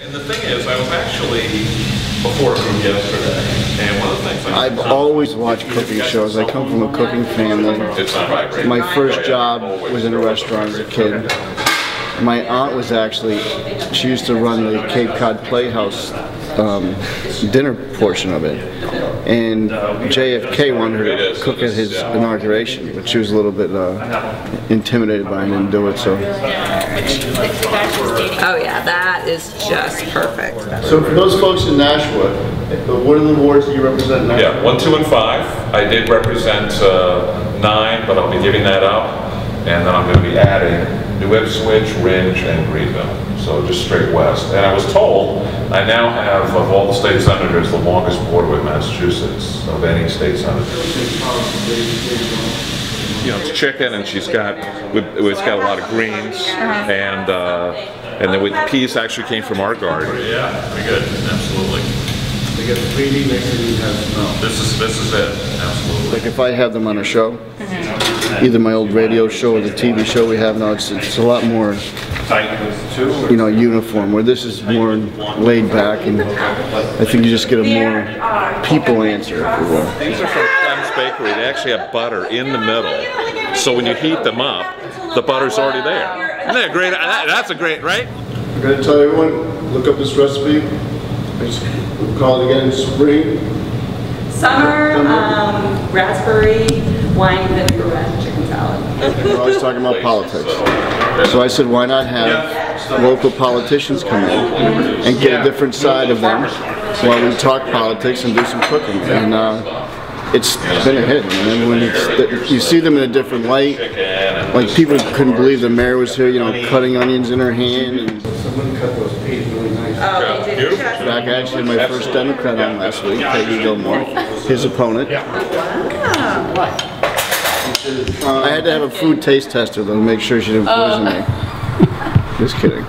And the thing is, I was actually before group yesterday, and one of the things I I've always watched cooking shows. I come from a cooking family. it's not right, right? My first job was in a restaurant as a kid. My aunt was actually, she used to run the Cape Cod Playhouse um, dinner portion of it. And JFK wanted her to cook at his inauguration, but she was a little bit uh, intimidated by it and didn't do it, so. Oh yeah, that is just perfect. So for those folks in Nashua, what are the wards that you represent now? Yeah, one, two, and five. I did represent uh, nine, but I'll be giving that up. And then I'm going to be adding New Ipswich, Rindge, and Greenville. So just straight west. And I was told I now have, of all the state senators, the longest border with Massachusetts of any state senator. You know, it's chicken, and she's got, with- it's got a lot of greens, and uh, and then with peas actually came from our garden. Yeah, very good, absolutely. They got the 3D next to you have This is this is it, absolutely. Like if I have them on a show, mm-hmm. either my old radio show or the TV show we have now, it's, it's a lot more, you know, uniform, where this is more laid back and I think you just get a more people answer, if you will. These are from Clem's Bakery. They actually have butter in the middle. So when you heat them up, the butter's already there. Isn't that great? That's a great, right? I'm gonna tell everyone, look up this recipe. It's- We'll call it again spring. Summer, um, raspberry, wine vinegar, and chicken salad. We're always talking about politics. So I said, why not have local politicians come in and get a different side of them while we talk politics and do some cooking. And uh, it's been a hit. And when it's, you see them in a different light, like people couldn't believe the mayor was here, you know, cutting onions in her hand. Someone cut those peas really nice. Oh, they did. Back I actually had my first Democrat on last week, Peggy Gilmour, his opponent. Uh, I had to have a food taste tester though to make sure she didn't poison me. Just kidding.